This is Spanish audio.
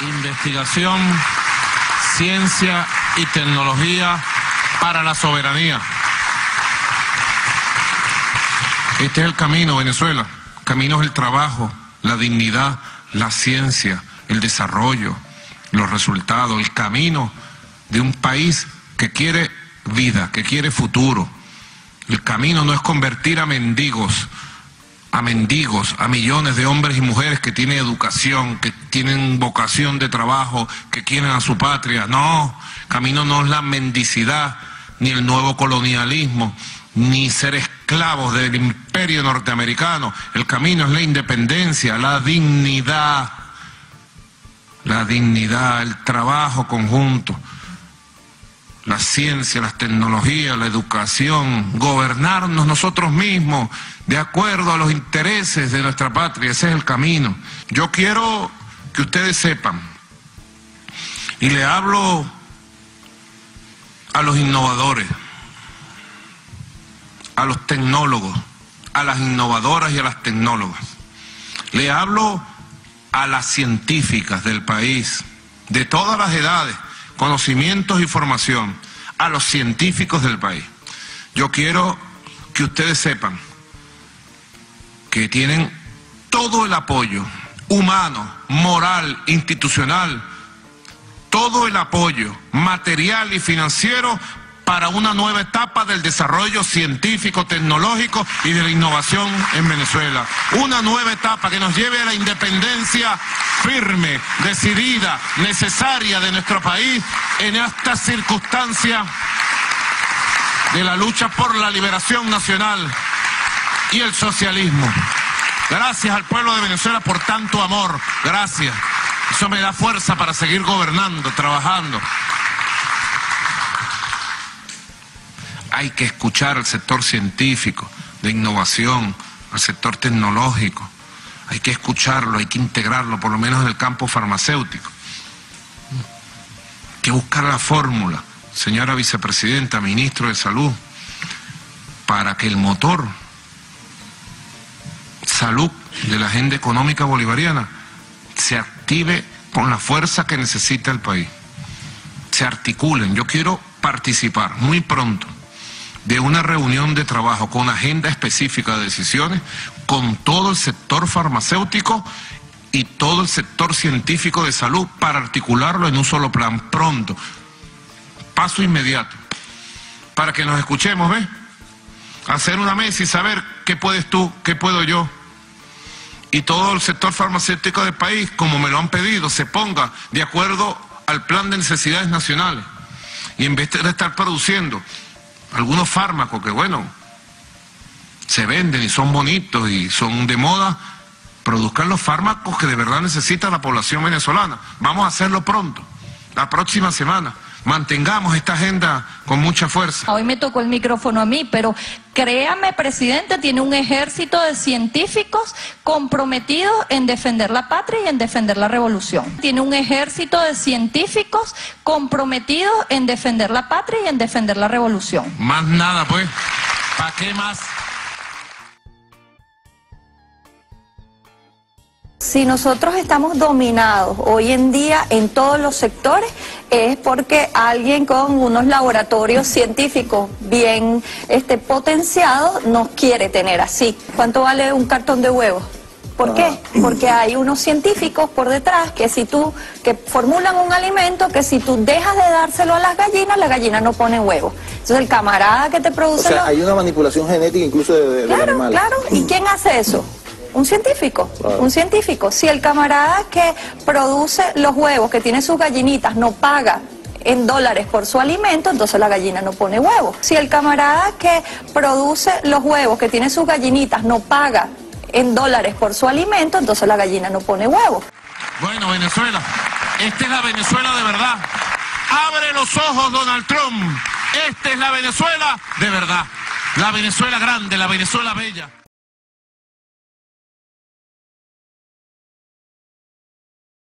investigación, ciencia y tecnología para la soberanía. Este es el camino, Venezuela. El camino es el trabajo, la dignidad, la ciencia, el desarrollo, los resultados, el camino de un país que quiere vida, que quiere futuro. El camino no es convertir a mendigos, a mendigos, a millones de hombres y mujeres que tienen educación, que tienen vocación de trabajo, que quieren a su patria. No, camino no es la mendicidad, ni el nuevo colonialismo, ni ser esclavos del imperio norteamericano. El camino es la independencia, la dignidad, la dignidad, el trabajo conjunto la ciencia, las tecnologías, la educación, gobernarnos nosotros mismos de acuerdo a los intereses de nuestra patria. Ese es el camino. Yo quiero que ustedes sepan, y le hablo a los innovadores, a los tecnólogos, a las innovadoras y a las tecnólogas. Le hablo a las científicas del país, de todas las edades, conocimientos y formación a los científicos del país. Yo quiero que ustedes sepan que tienen todo el apoyo humano, moral, institucional, todo el apoyo material y financiero para una nueva etapa del desarrollo científico, tecnológico y de la innovación en Venezuela. Una nueva etapa que nos lleve a la independencia firme, decidida, necesaria de nuestro país en esta circunstancia de la lucha por la liberación nacional y el socialismo. Gracias al pueblo de Venezuela por tanto amor. Gracias. Eso me da fuerza para seguir gobernando, trabajando. Hay que escuchar al sector científico, de innovación, al sector tecnológico. Hay que escucharlo, hay que integrarlo, por lo menos en el campo farmacéutico. Hay que buscar la fórmula, señora vicepresidenta, ministro de Salud, para que el motor salud de la agenda económica bolivariana se active con la fuerza que necesita el país. Se articulen. Yo quiero participar muy pronto de una reunión de trabajo con agenda específica de decisiones con todo el sector farmacéutico y todo el sector científico de salud para articularlo en un solo plan pronto. Paso inmediato. Para que nos escuchemos, ¿ves? Hacer una mesa y saber qué puedes tú, qué puedo yo. Y todo el sector farmacéutico del país, como me lo han pedido, se ponga de acuerdo al plan de necesidades nacionales. Y en vez de estar produciendo algunos fármacos que, bueno, se venden y son bonitos y son de moda, produzcan los fármacos que de verdad necesita la población venezolana. Vamos a hacerlo pronto, la próxima semana. Mantengamos esta agenda con mucha fuerza. Hoy me tocó el micrófono a mí, pero créame, presidente, tiene un ejército de científicos comprometidos en defender la patria y en defender la revolución. Tiene un ejército de científicos comprometidos en defender la patria y en defender la revolución. Más nada, pues. ¿Para qué más? Si nosotros estamos dominados hoy en día en todos los sectores, es porque alguien con unos laboratorios científicos bien este, potenciados nos quiere tener así. ¿Cuánto vale un cartón de huevos? ¿Por qué? Ah. Porque hay unos científicos por detrás que si tú, que formulan un alimento que si tú dejas de dárselo a las gallinas, las gallinas no ponen huevos. Entonces el camarada que te produce... O sea, hay una manipulación genética incluso de, de claro, Claro, ¿y quién hace eso? Un científico, un científico. Si el camarada que produce los huevos, que tiene sus gallinitas, no paga en dólares por su alimento, entonces la gallina no pone huevos. Si el camarada que produce los huevos, que tiene sus gallinitas, no paga en dólares por su alimento, entonces la gallina no pone huevos. Bueno, Venezuela, esta es la Venezuela de verdad. Abre los ojos, Donald Trump. Esta es la Venezuela de verdad. La Venezuela grande, la Venezuela bella.